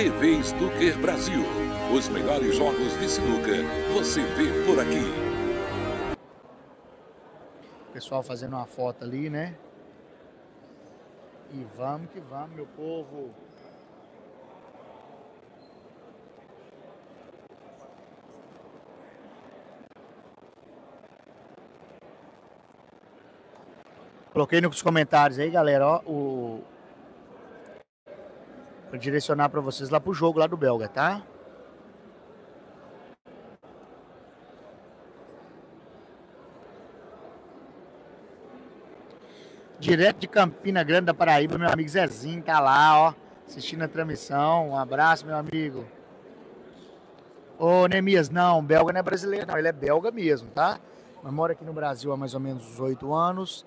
TV Snooker Brasil. Os melhores jogos de sinuca você vê por aqui. Pessoal fazendo uma foto ali, né? E vamos que vamos, meu povo. Coloquei nos comentários aí, galera, ó, o para direcionar para vocês lá pro jogo lá do Belga, tá? Direto de Campina Grande da Paraíba, meu amigo Zezinho tá lá, ó, assistindo a transmissão. Um abraço, meu amigo. Ô, Nemias, não, belga não é brasileiro, não, ele é belga mesmo, tá? Mas mora aqui no Brasil há mais ou menos uns oito anos.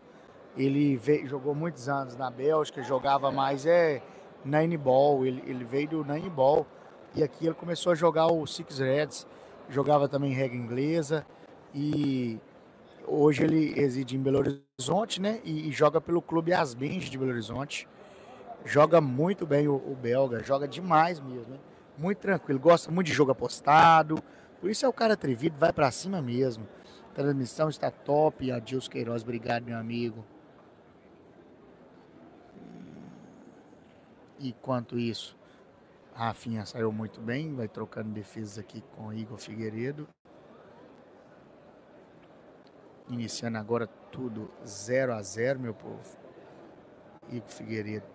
Ele veio, jogou muitos anos na Bélgica, jogava mais é Nine Ball, ele, ele veio do Nine Ball e aqui ele começou a jogar o Six Reds, jogava também regra inglesa e hoje ele reside em Belo Horizonte, né? E, e joga pelo clube Asbens de Belo Horizonte. Joga muito bem o, o belga, joga demais mesmo, né? muito tranquilo, gosta muito de jogo apostado. Por isso é o cara atrevido, vai para cima mesmo. Transmissão está top. Adilson Queiroz, obrigado, meu amigo. E quanto isso, a Rafinha saiu muito bem, vai trocando defesas aqui com o Igor Figueiredo. Iniciando agora tudo 0 a 0 meu povo. Igor Figueiredo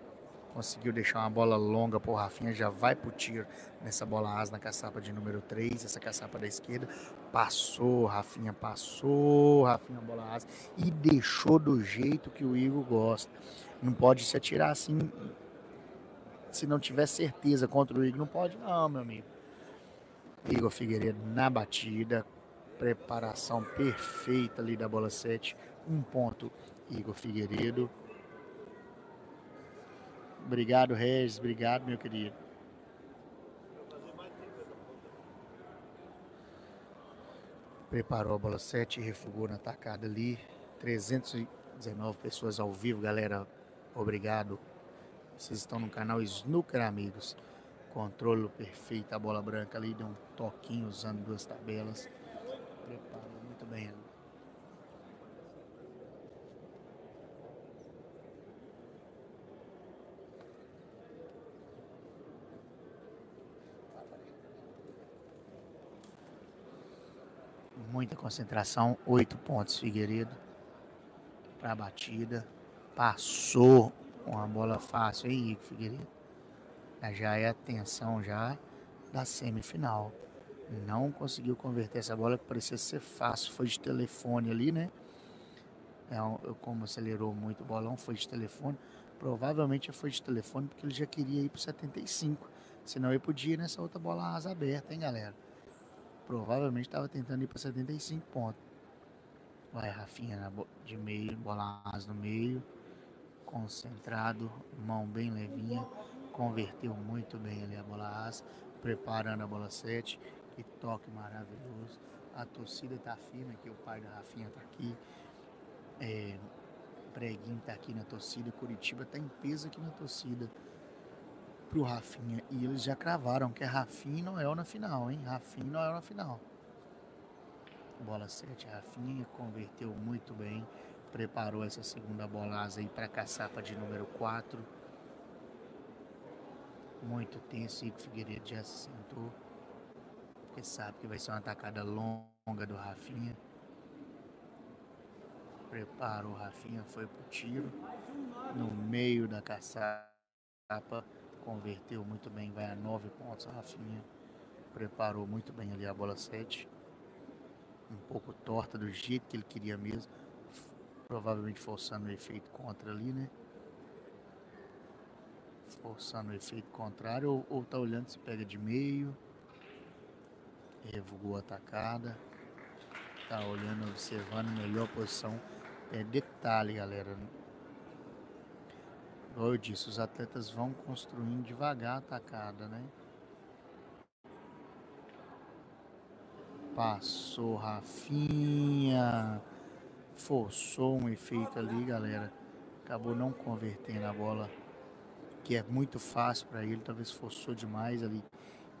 conseguiu deixar uma bola longa pro Rafinha, já vai pro tiro nessa bola asa na caçapa de número 3, essa caçapa da esquerda. Passou, Rafinha passou, Rafinha bola asa e deixou do jeito que o Igor gosta. Não pode se atirar assim se não tiver certeza contra o Igor, não pode não, meu amigo. Igor Figueiredo na batida, preparação perfeita ali da bola 7, um ponto Igor Figueiredo. Obrigado, Regis, obrigado, meu querido. Preparou a bola 7, refugou na tacada ali. 319 pessoas ao vivo, galera. Obrigado vocês estão no canal Snooker Amigos. Controle perfeito, a bola branca ali, deu um toquinho usando duas tabelas. Preparou muito bem. Muita concentração, oito pontos Figueiredo para a batida. Passou uma bola fácil aí, Figueiredo. Já é a tensão já da semifinal. Não conseguiu converter essa bola que parecia ser fácil. Foi de telefone ali, né? É, como acelerou muito o bolão, foi de telefone. Provavelmente foi de telefone porque ele já queria ir para 75. Senão ele podia ir nessa outra bola asa aberta, hein, galera? Provavelmente estava tentando ir para 75 pontos. Vai, Rafinha de meio, bola asa no meio concentrado, mão bem levinha, converteu muito bem ali a bola asa, preparando a bola 7, que toque maravilhoso. A torcida tá firme aqui, o pai da Rafinha tá aqui. É, Preguinho tá aqui na torcida, Curitiba tá em peso aqui na torcida pro Rafinha. E eles já cravaram que é Rafinha e Noel na final, hein? Rafinha e Noel na final. Bola 7, Rafinha converteu muito bem preparou essa segunda bolada aí para a caçapa de número 4. Muito tenso, Igor Figueiredo já se sentou. Porque sabe que vai ser uma atacada longa do Rafinha. Preparou Rafinha, foi pro tiro. No meio da caçapa. Converteu muito bem, vai a 9 pontos Rafinha. Preparou muito bem ali a bola 7. Um pouco torta do jeito que ele queria mesmo Provavelmente forçando o efeito contra ali, né? Forçando o efeito contrário ou, ou tá olhando se pega de meio. Revogou a atacada. Tá olhando, observando melhor posição. É detalhe, galera. Como eu disse, os atletas vão construindo devagar a atacada, né? Passou Rafinha forçou um efeito ali, galera. Acabou não convertendo a bola que é muito fácil para ele, talvez forçou demais ali.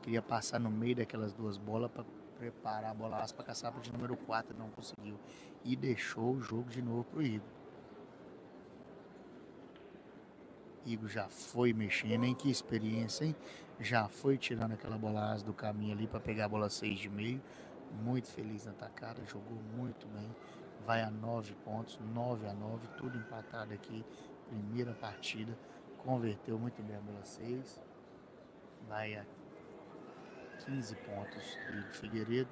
Queria passar no meio daquelas duas bolas para preparar a bola para caçapa de número 4, não conseguiu. E deixou o jogo de novo pro Igor. Igor já foi mexendo, hein? Que experiência, hein? Já foi tirando aquela bola do caminho ali para pegar a bola 6 de meio. Muito feliz na tacada, jogou muito bem. Vai a 9 pontos, 9 a 9, tudo empatado aqui. Primeira partida. Converteu muito bem a bola 6. Vai a 15 pontos. Igor Figueiredo.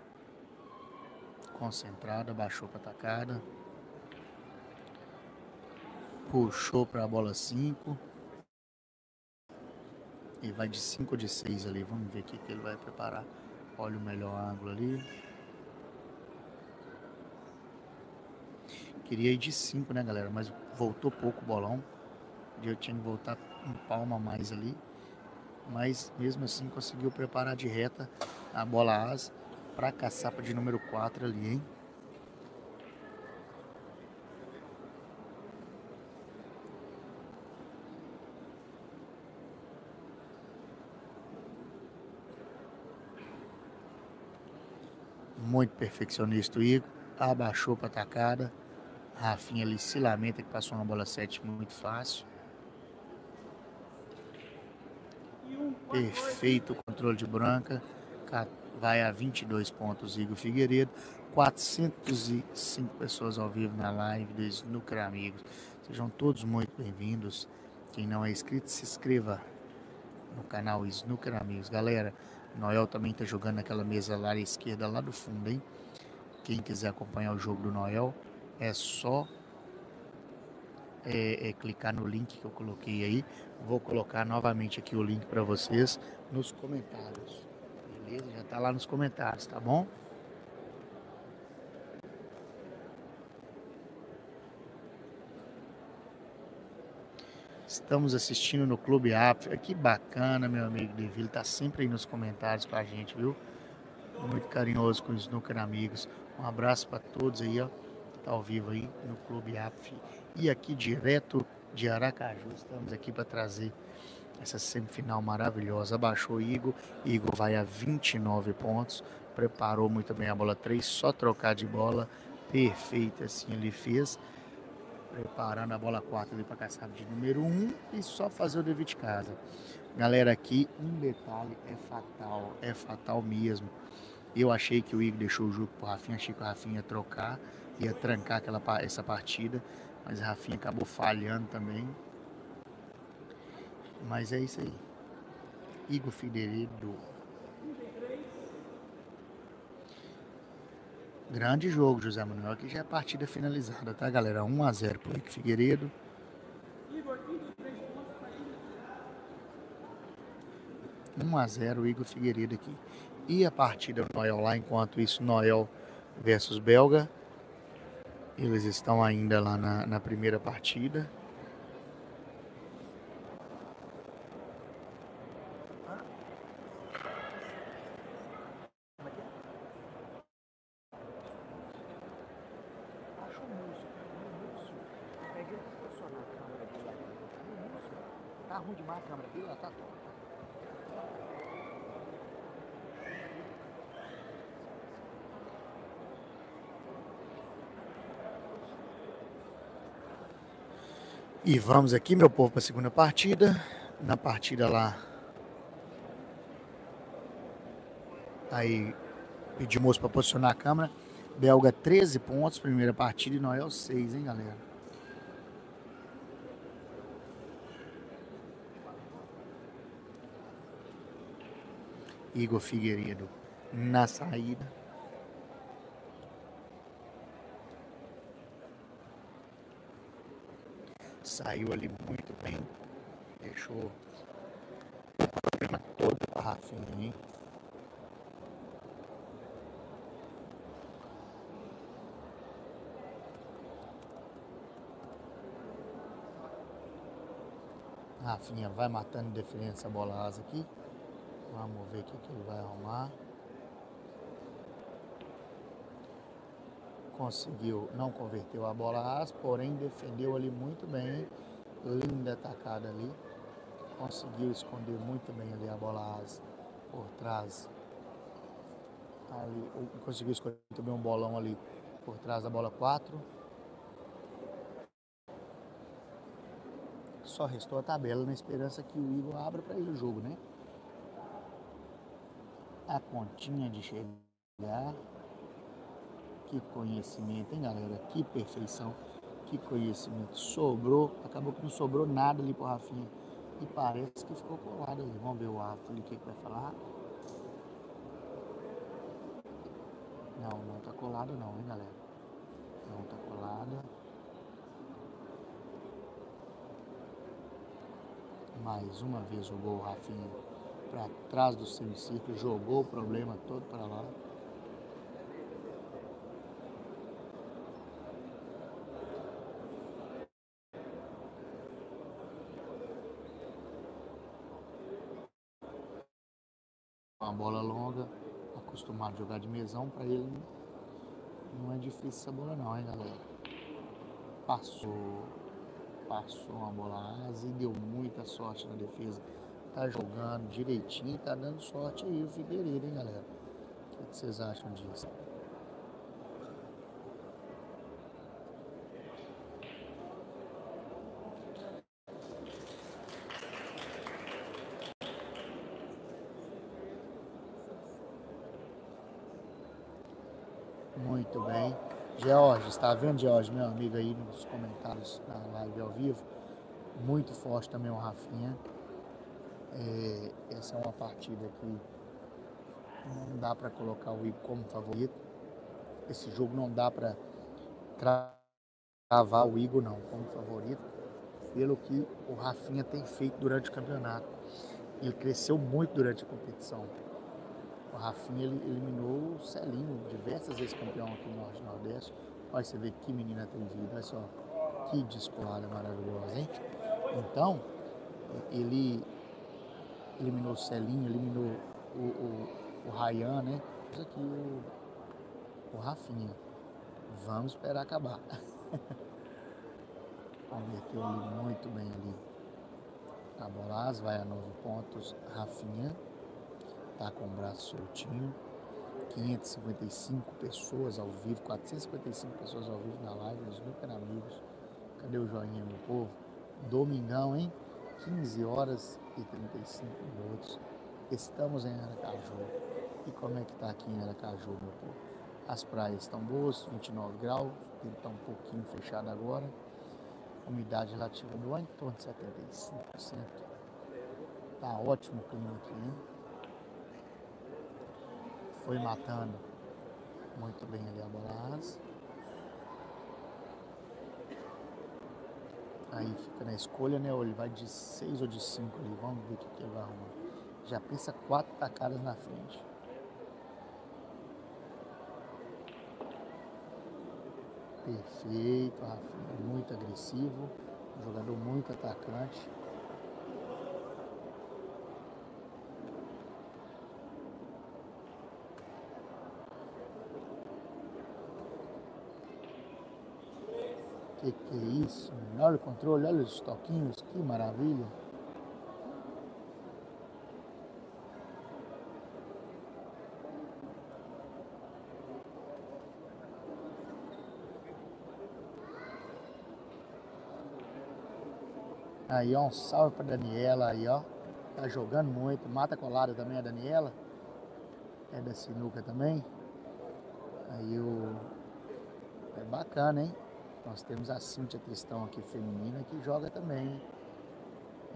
Concentrado, abaixou para tacada. Puxou para a bola 5 e vai de 5 ou de 6 ali. Vamos ver o que ele vai preparar. Olha o melhor ângulo ali. Queria ir de 5, né, galera? Mas voltou pouco o bolão. Eu tinha que voltar um palma mais ali. Mas mesmo assim conseguiu preparar de reta a bola asa para a caçapa de número 4 ali, hein? muito perfeccionista o Igor, abaixou para a tacada. Rafinha ali se lamenta que passou uma bola 7 muito fácil. Perfeito controle de branca. Vai a 22 pontos Igor Figueiredo. 405 pessoas ao vivo na live do Snooker Amigos. Sejam todos muito bem-vindos. Quem não é inscrito, se inscreva no canal Snooker Amigos. Galera, Noel também está jogando naquela mesa lá à esquerda, lá do fundo, hein? Quem quiser acompanhar o jogo do Noel, é só é, é, clicar no link que eu coloquei aí. Vou colocar novamente aqui o link para vocês nos comentários. Beleza? Já está lá nos comentários, tá bom? Estamos assistindo no Clube África. Que bacana, meu amigo Deville. Tá sempre aí nos comentários com a gente, viu? Muito carinhoso com os Snooker Amigos. Um abraço para todos aí, ó. Ao vivo aí no Clube África. E aqui direto de Aracaju. Estamos aqui para trazer essa semifinal maravilhosa. Abaixou Igor. Igor vai a 29 pontos. Preparou muito bem a bola 3. Só trocar de bola. Perfeito assim ele fez preparando a bola 4 ali para caçada de número 1 e só fazer o dever de casa. Galera, aqui um detalhe é fatal, é fatal mesmo. Eu achei que o Igor deixou o jogo pro Rafinha, achei que o Rafinha ia trocar, ia trancar aquela, essa partida, mas Rafinha acabou falhando também. Mas é isso aí. Igor Figueiredo Grande jogo, José Manuel. Aqui já é a partida finalizada, tá, galera? 1x0 pro Henrique Figueiredo. 1x0 Igor Figueiredo aqui. E a partida do Noel lá, enquanto isso, Noel versus Belga. Eles estão ainda lá na, na primeira partida. E vamos aqui, meu povo, para a segunda partida. Na partida lá. Aí pedimos para posicionar a câmera. Belga 13 pontos, primeira partida e Noel 6, hein, galera? Igor Figueiredo na saída. Saiu ali muito bem. Deixou o problema todo a Rafinha, Rafinha vai matando diferença a bola asa aqui. Vamos ver o que, que ele vai arrumar. Conseguiu, não converteu a bola asa, porém defendeu ali muito bem. Linda atacada ali. conseguiu esconder muito bem ali a bola asa por trás. Ali, conseguiu esconder muito bem um bolão ali por trás da bola 4. Só restou a tabela na esperança que o Igor abra para ele o jogo, né? A continha de chegar. Que conhecimento, hein, galera? Que perfeição. Que conhecimento. Sobrou, acabou que não sobrou nada ali pro Rafinha. E parece que ficou colado ali. Vamos ver o árbitro ali, o que, que vai falar. Não, não tá colado não, hein, galera? Não tá colada. Mais uma vez jogou o Rafinha para trás do semicírculo, jogou o problema todo para lá. Uma longa, acostumado a jogar de mesão, para ele não é difícil essa bola não, hein galera. Passou, passou uma bola e deu muita sorte na defesa. Tá jogando direitinho, tá dando sorte aí o Figueiredo, hein galera. O que vocês acham disso? Muito bem. George, está vendo, George, meu amigo aí nos comentários na live ao vivo? Muito forte também o Rafinha. É, essa é uma partida que não dá para colocar o Igor como favorito. Esse jogo não dá para cravar o Igor não como favorito, pelo que o Rafinha tem feito durante o campeonato. Ele cresceu muito durante a competição. O Rafinha ele eliminou o Celinho, diversas vezes campeão aqui no Norte Nordeste. Olha, você vê que menina atrevida, olha só, que descolada maravilhosa, hein? Então, ele eliminou o Celinho, eliminou o, o, o Rayan, né? Aqui o, o Rafinha. Vamos esperar acabar. Converteu ali muito bem ali. A bola vai a nove pontos. Rafinha tá com o braço soltinho. 555 pessoas ao vivo, 455 pessoas ao vivo na live, os super amigos. Cadê o joinha, meu povo? Domingão, hein? 15 horas e 35 minutos. Estamos em Aracaju. E como é que tá aqui em Aracaju, meu povo? As praias estão boas, 29 graus, o tempo está um pouquinho fechado agora. Umidade relativa do ar em torno de 75%. Tá ótimo o clima aqui, hein? Foi matando muito bem ali a bola Aí fica na escolha, né? Ou ele vai de 6 ou de 5 ali. Vamos ver o que, que ele vai arrumar. Já pensa quatro tacadas na frente. Perfeito, Rafinha. Muito agressivo. Um jogador muito atacante. Que que é isso? Olha o controle, olha os toquinhos, que maravilha. Aí, ó, um salve pra Daniela aí, ó. Tá jogando muito. Mata colada também a Daniela. É da sinuca também. Aí o. É bacana, hein? Nós temos a Cíntia Tristão aqui feminina que joga também.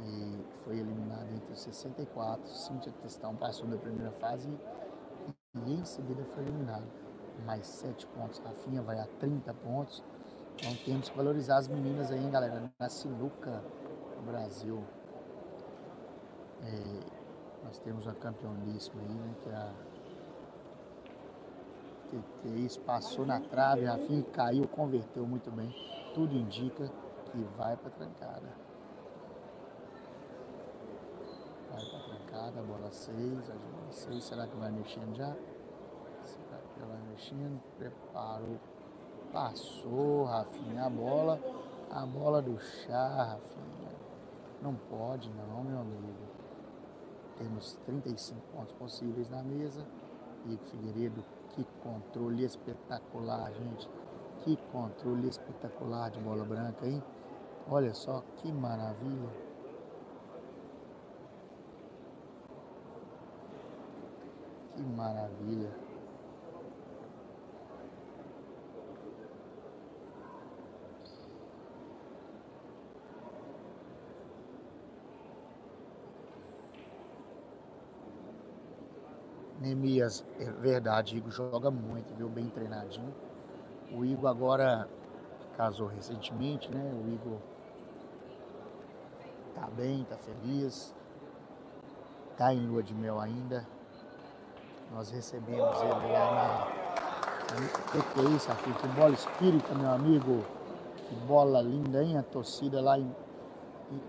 E foi eliminada entre os 64. Cíntia Tristão passou da primeira fase e em seguida foi eliminada. Mais 7 pontos. Rafinha vai a 30 pontos. Então temos que valorizar as meninas aí, hein, galera, na sinuca do Brasil. É, nós temos uma campeoníssima aí, né, que é a isso, passou na trave, Rafinha caiu, converteu muito bem. Tudo indica que vai para trancada. Vai para trancada, bola 6, a bola 6, será que vai mexendo já? Será que vai mexendo? Preparou, passou, Rafinha, a bola, a bola do chá, Rafinha. Não pode não, meu amigo. Temos 35 pontos possíveis na mesa. Igor Figueiredo, que controle espetacular, gente. Que controle espetacular de bola branca, hein? Olha só que maravilha. Que maravilha. Nemias, é verdade, Igor joga muito, viu? Bem treinadinho. O Igor agora casou recentemente, né? O Igor tá bem, tá feliz, tá em lua de mel ainda. Nós recebemos ele lá na. O que, é isso, Afim? Que bola espírita, meu amigo. Que bola linda, hein? A torcida lá em,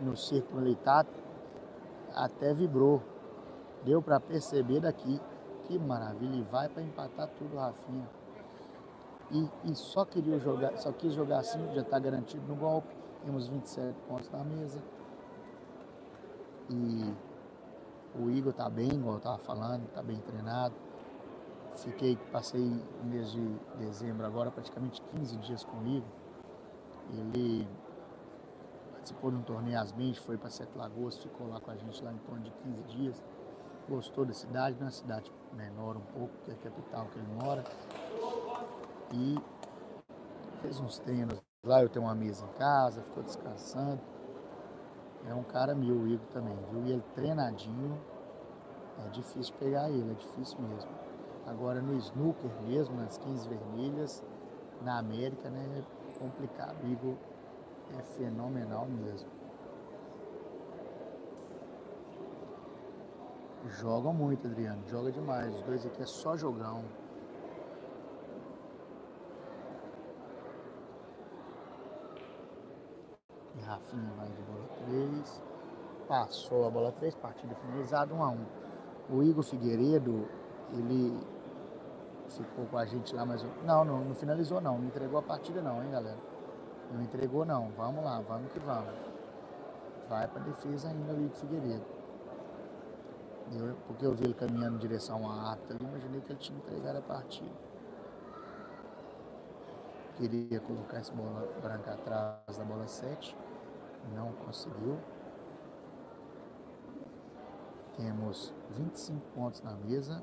no círculo tá, até vibrou. Deu para perceber daqui. Que maravilha. E vai para empatar tudo, Rafinha. E, e, só queria jogar, só quis jogar assim, já está garantido no golpe. Temos 27 pontos na mesa. E o Igor tá bem, igual eu tava falando, tá bem treinado. Fiquei, passei o mês de dezembro agora, praticamente 15 dias com o Igor. Ele participou de um torneio Asmente, foi para Sete Lagoas, ficou lá com a gente lá em torno de 15 dias. Gostou da cidade, não é uma cidade menor um pouco, que é a capital que ele mora. E fez uns treinos lá, eu tenho uma mesa em casa, ficou descansando. É um cara meu, o Igor também, viu? E ele treinadinho, é difícil pegar ele, é difícil mesmo. Agora no snooker mesmo, nas 15 vermelhas, na América, né, é complicado. O Igor é fenomenal mesmo. Jogam muito, Adriano, joga demais. Os dois aqui é só jogão. Rafinha vai de bola 3. Passou a bola 3, partida finalizada 1 a 1 O Igor Figueiredo, ele ficou com a gente lá, mas não, não, não finalizou não, não entregou a partida não, hein galera. Não entregou não, vamos lá, vamos que vamos. Vai para defesa ainda o Igor Figueiredo. Eu, porque eu vi ele caminhando em direção à árbitra ali, imaginei que ele tinha entregado a partida. Queria colocar essa bola branca atrás da bola 7 não conseguiu. Temos 25 pontos na mesa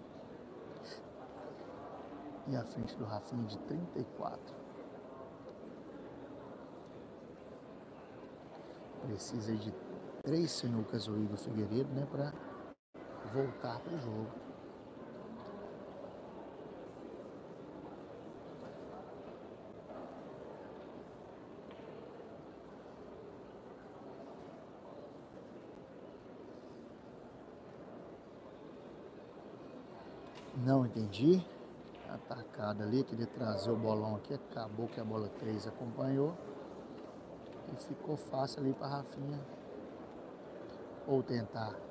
e à frente do Rafinha de 34. Precisa de três sinucas o Igor Figueiredo, né, para voltar para o jogo. Não entendi. Atacada ali, queria trazer o bolão aqui, acabou que a bola 3 acompanhou. E ficou fácil ali para Rafinha. Ou tentar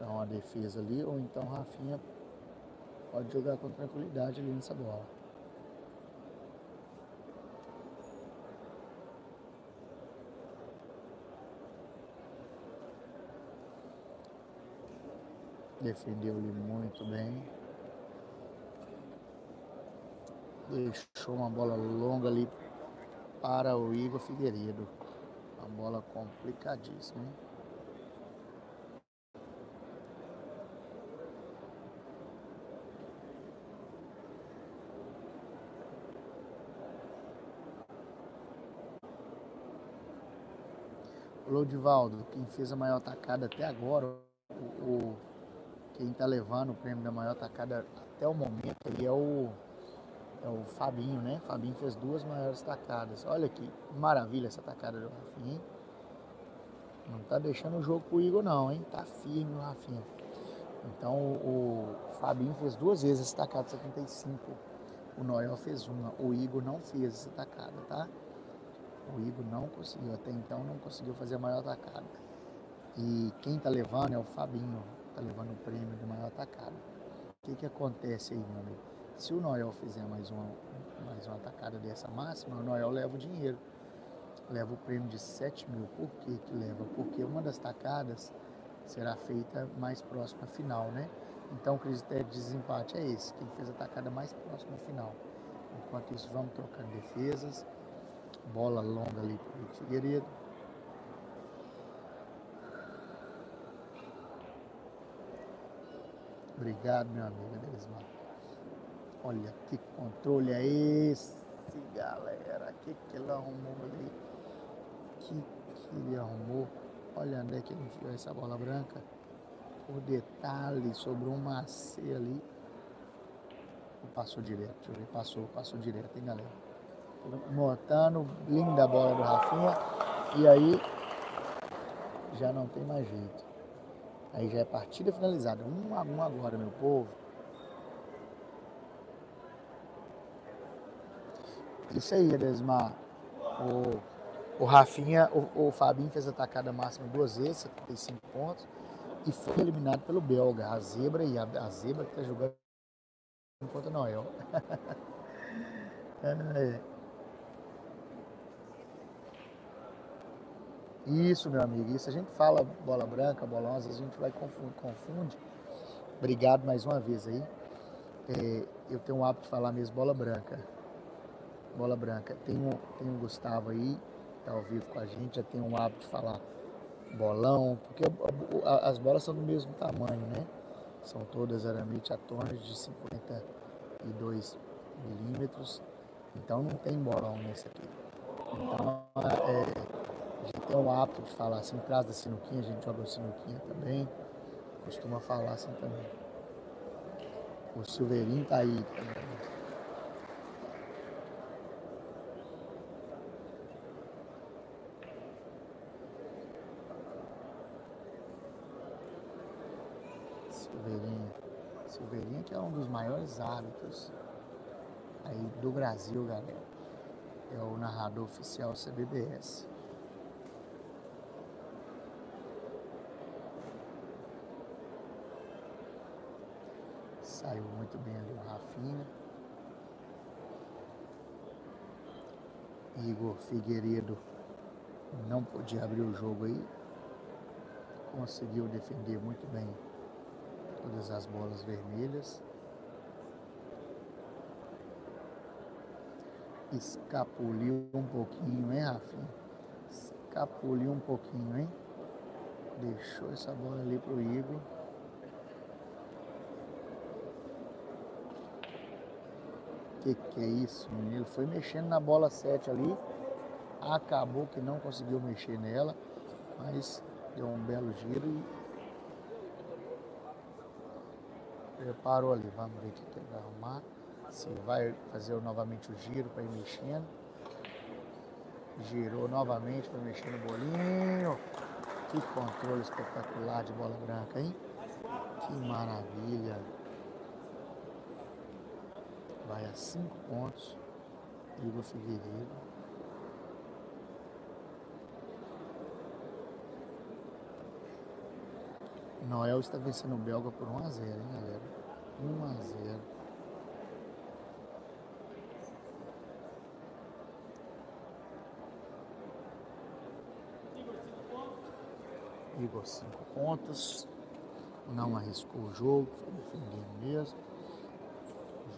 então a defesa ali, ou então Rafinha pode jogar com tranquilidade ali nessa bola. defendeu-lhe muito bem. Deixou uma bola longa ali para o Igor Figueiredo. Uma bola complicadíssima. Hein? Lodivaldo, quem fez a maior atacada até agora, o, o quem está levando o prêmio da maior tacada até o momento aí é o, é o Fabinho, né? Fabinho fez duas maiores tacadas. Olha que maravilha essa tacada do Rafinha. Não tá deixando o jogo pro Igor não, hein? Tá firme o Rafinha. Então o, o Fabinho fez duas vezes essa tacada 75. O Noel fez uma. O Igor não fez essa tacada, tá? O Igor não conseguiu, até então não conseguiu fazer a maior tacada. E quem tá levando é o Fabinho está levando o prêmio de maior atacada. O que, que acontece aí, meu amigo? Se o Noel fizer mais uma, mais uma atacada dessa máxima, o Noel leva o dinheiro. leva o prêmio de 7 mil. Por que que leva? Porque uma das tacadas será feita mais próxima à final, né? Então o critério de desempate é esse, quem fez a tacada mais próxima à final. Enquanto isso, vamos trocando defesas. Bola longa ali para o Figueiredo. Obrigado, meu amigo Adelismar. Olha que controle é esse, galera. O que, que ele arrumou ali? Que que ele arrumou? Olha onde é que ele enfiou essa bola branca. Por detalhe, sobrou um macê ali. Passou direto, deixa eu ver. Passou, passou direto, hein, galera? Mortano, linda bola do Rafinha. E aí, já não tem mais jeito. Aí já é partida finalizada. Um a um agora, meu povo. Isso aí, Edesmar. O, o Rafinha, o, o Fabinho fez a tacada máxima duas vezes, 75 pontos. E foi eliminado pelo Belga, a Zebra e a, a Zebra que tá jogando contra Noel. é. Isso, meu amigo. Isso a gente fala bola branca, bola 11, a gente vai confunde, confunde. Obrigado mais uma vez aí. É, eu tenho o hábito de falar mesmo bola branca. Bola branca. Tem um, tem um Gustavo aí, tá ao vivo com a gente, já tem um hábito de falar bolão, porque as bolas são do mesmo tamanho, né? São todas aramite atônicas de 52 milímetros. Então não tem bolão nesse aqui. Então, é, tem o hábito de falar assim, atrás da sinuquinha, a gente joga sinuquinha também. Costuma falar assim também. O Silveirinho tá aí também. Silveirinho. Silveirinho que é um dos maiores árbitros aí do Brasil, galera. É o narrador oficial CBBS. Saiu muito bem ali o Rafinha. Igor Figueiredo não podia abrir o jogo aí. Conseguiu defender muito bem todas as bolas vermelhas. Escapuliu um pouquinho, hein, Rafinha? Escapuliu um pouquinho, hein? Deixou essa bola ali pro Igor. Que que é isso, menino? Ele foi mexendo na bola 7 ali, acabou que não conseguiu mexer nela, mas deu um belo giro e preparou ali. Vamos ver o que ele vai arrumar. Se vai fazer novamente o giro para ir mexendo. Girou novamente para mexer no bolinho. Que controle espetacular de bola branca, hein? Que maravilha vai a 5 pontos. Igor Figueiredo. Noel está vencendo o Belga por 1 a 0, hein, galera? 1 a 0. Igor 5 pontos. Não arriscou o jogo, foi defendendo mesmo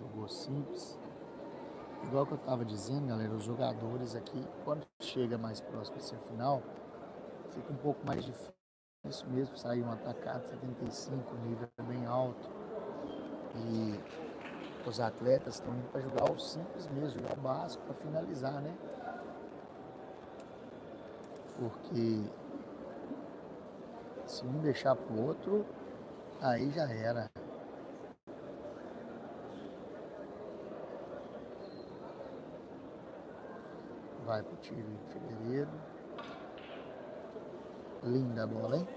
jogou simples. Igual que eu estava dizendo, galera, os jogadores aqui, quando chega mais próximo desse final, fica um pouco mais difícil isso mesmo, sair um atacado 75, nível bem alto. E os atletas estão indo para jogar o simples mesmo, jogar o básico para finalizar, né? Porque se um deixar pro outro, aí já era. Vai pro tiro Figueiredo. Linda a bola, hein?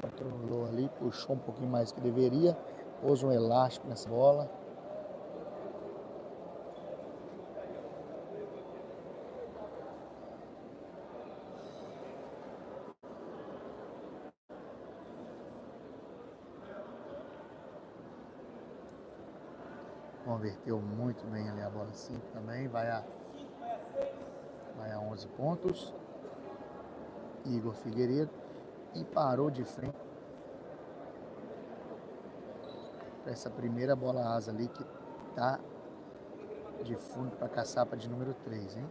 Controlou ali, puxou um pouquinho mais que deveria. Pôs um elástico nessa bola. converteu muito bem ali a bola 5 também, vai a 11 pontos. Igor Figueiredo. E parou de frente para essa primeira bola asa ali que tá de fundo para caçapa de número 3, hein?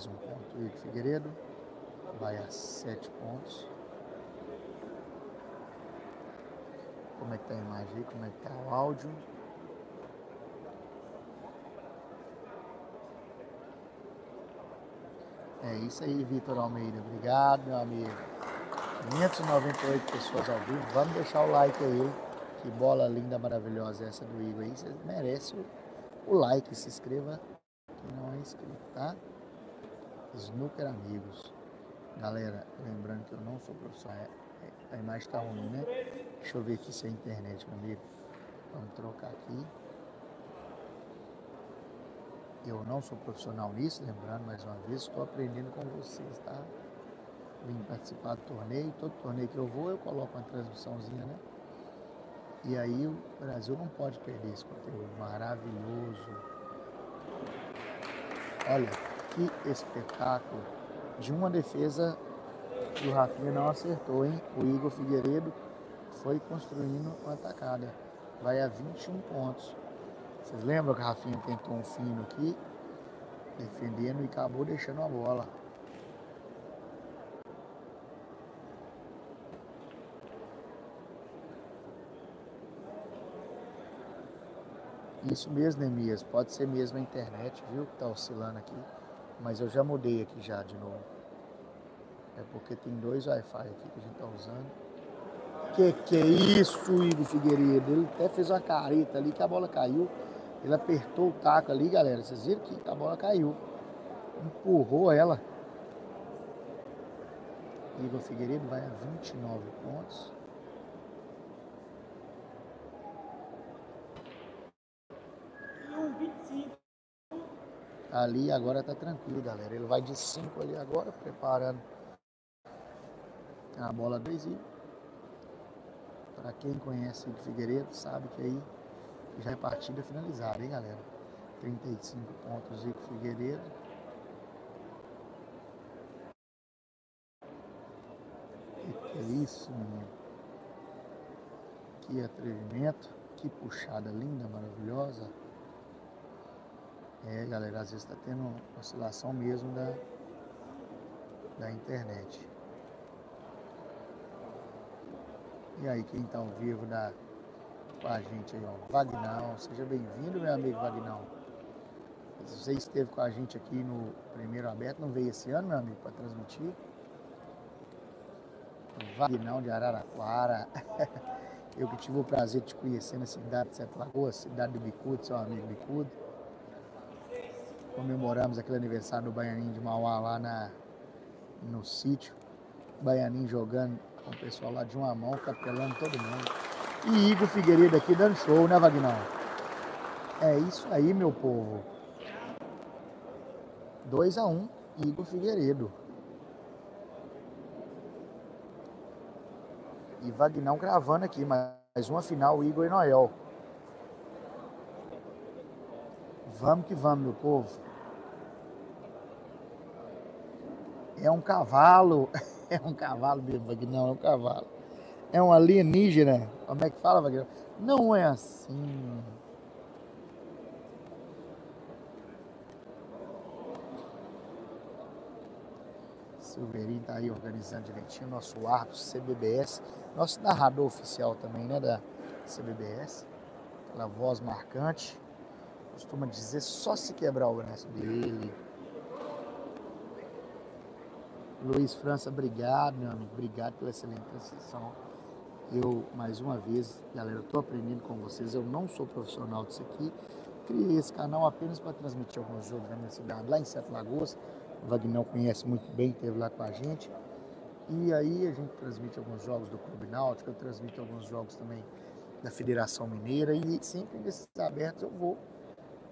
Mais um ponto, Igor Figueiredo. Vai a sete pontos. Como é que tá a imagem aí? Como é que tá o áudio? É isso aí, Vitor Almeida. Obrigado, meu amigo. 598 pessoas ao vivo. Vamos deixar o like aí. Que bola linda, maravilhosa essa do Igor aí. Você merece o, like. Se inscreva quem não é inscrito, tá? Snooker Amigos. Galera, lembrando que eu não sou profissional. É, é, a imagem tá ruim, né? Deixa eu ver aqui se é internet, meu amigo. Vamos trocar aqui. Eu não sou profissional nisso, lembrando mais uma vez, estou aprendendo com vocês, tá? Vim participar do torneio, todo torneio que eu vou eu coloco uma transmissãozinha, né? E aí o Brasil não pode perder esse conteúdo maravilhoso. Olha, que espetáculo de uma defesa que o Rafinha não acertou, hein? O Igor Figueiredo foi construindo uma atacada. Vai a 21 pontos. Vocês lembram que o Rafinha tentou um fino aqui, defendendo e acabou deixando a bola. Isso mesmo, Nemias. Pode ser mesmo a internet, viu? Que tá oscilando aqui. Mas eu já mudei aqui já de novo. É porque tem dois Wi-Fi aqui que a gente tá usando. Que que é isso, Igor Figueiredo? Ele até fez uma careta ali que a bola caiu. Ele apertou o taco ali, galera. Vocês viram que a bola caiu. Empurrou ela. Igor Figueiredo vai a 29 pontos. Ali agora tá tranquilo, galera. Ele vai de 5 ali agora, preparando a bola 2 e para quem conhece o Figueiredo sabe que aí já é partida finalizada, hein, galera? 35 pontos Zico Figueiredo. Que, que é isso, menino? Que atrevimento, que puxada linda, maravilhosa. É, galera, às vezes está tendo oscilação mesmo da, da internet. E aí, quem está ao vivo da, com a gente aí, ó. Vagnão, seja bem-vindo, meu amigo Vagnão. Você esteve com a gente aqui no primeiro aberto, não veio esse ano, meu amigo, para transmitir. Vagnão de Araraquara. Eu que tive o prazer de te conhecer na cidade de Sete Lagoas, cidade do Bicudo, seu amigo Bicudo. Comemoramos aquele aniversário do Baianinho de Mauá lá na, no sítio. Baianinho jogando com o pessoal lá de uma mão, capelando todo mundo. E Igor Figueiredo aqui dando show, né, Vagnão? É isso aí, meu povo. 2 a 1 um, Igor Figueiredo. E Vagnão gravando aqui, mais uma final, Igor e Noel. Vamos que vamos, meu povo. É um cavalo. É um cavalo mesmo, Vagnão, é um cavalo é um alienígena. Como é que fala, Wagner? Não é assim. Silveirinho tá aí organizando direitinho, nosso árbitro CBBS, nosso narrador oficial também, né, da CBBS. Aquela voz marcante. Costuma dizer só se quebrar o braço dele. Luiz França, obrigado, meu amigo. Obrigado pela excelente transmissão. Eu, mais uma vez, galera, eu estou aprendendo com vocês. Eu não sou profissional disso aqui. Criei esse canal apenas para transmitir alguns jogos da minha cidade, lá em Sete Lagoas. O Vagnão conhece muito bem, esteve lá com a gente. E aí a gente transmite alguns jogos do Clube Náutico, eu transmito alguns jogos também da Federação Mineira e sempre nesses abertos eu vou.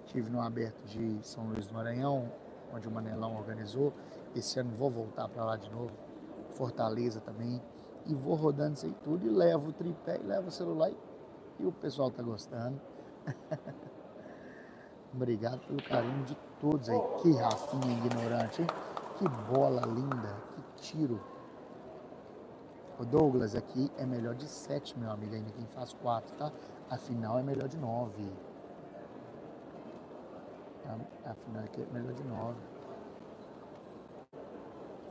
Tive no aberto de São Luís do Maranhão onde o Manelão organizou. Esse ano vou voltar para lá de novo. Fortaleza também. E vou rodando isso aí tudo e levo o tripé e levo o celular e, e o pessoal tá gostando. Obrigado pelo carinho de todos aí. Que Rafinha ignorante, hein? Que bola linda, que tiro. O Douglas aqui é melhor de 7, meu amigo, ainda quem faz 4, tá? Afinal é melhor de 9. Afinal aqui é melhor de 9.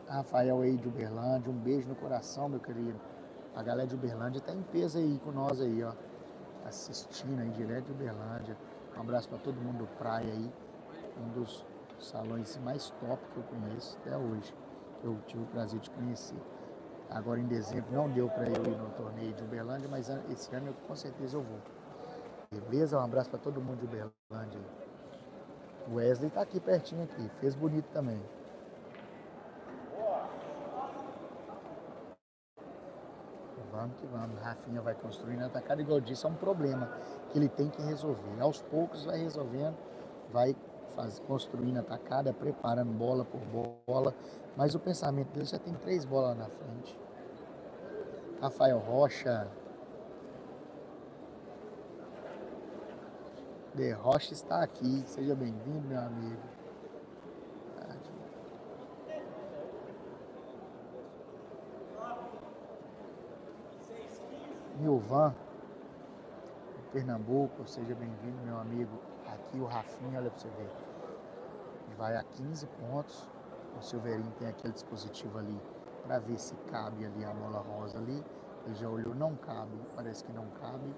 Rafael aí de Uberlândia, um beijo no coração, meu querido. A galera de Uberlândia tá em peso aí com nós aí, ó. Assistindo aí direto de Uberlândia. Um abraço para todo mundo do Praia aí. Um dos salões mais top que eu conheço até hoje. Que eu tive o prazer de conhecer. Agora em dezembro não deu para eu ir no torneio de Uberlândia, mas esse ano eu, com certeza eu vou. Beleza? Um abraço para todo mundo de Uberlândia. O Wesley tá aqui pertinho aqui, fez bonito também. Vamos que vamos. Rafinha vai construindo atacado, igual eu disse, é um problema que ele tem que resolver. Aos poucos vai resolvendo, vai faz, construindo atacada, preparando bola por bola. Mas o pensamento dele já tem três bolas na frente. Rafael Rocha. De Rocha está aqui. Seja bem-vindo, meu amigo. Milvan, Pernambuco, seja bem-vindo, meu amigo. Aqui o Rafinha, olha para você ver. Vai a 15 pontos. O Silveirinho tem aquele dispositivo ali para ver se cabe ali a bola rosa ali. Ele já olhou, não cabe, parece que não cabe.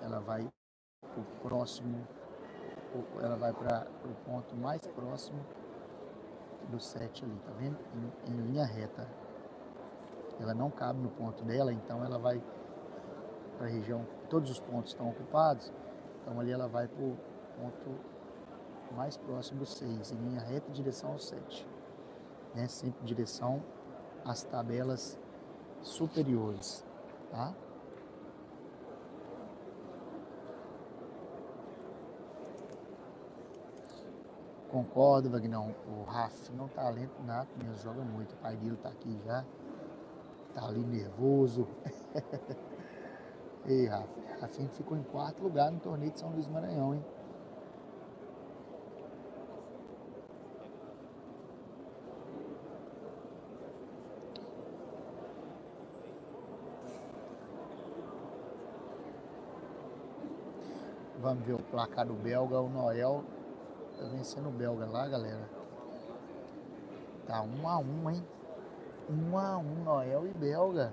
Ela vai o próximo, ela vai para o ponto mais próximo do 7 ali, tá vendo? Em, em linha reta. Ela não cabe no ponto dela, então ela vai para a região, todos os pontos estão ocupados, então ali ela vai para o ponto mais próximo do 6, em linha reta em direção ao 7. Né? Sempre em direção às tabelas superiores. Tá? Concordo, Vagnão. O Rafinha não tá talento nato mesmo, joga muito. O pai dele tá aqui já. Tá ali nervoso. Ei, Rafa. Rafinha ficou em quarto lugar no torneio de São Luís Maranhão, hein? Vamos ver o placar do belga. O Noel tá vencendo o belga lá, galera. Tá um a um, hein? Um a um, Noel e belga.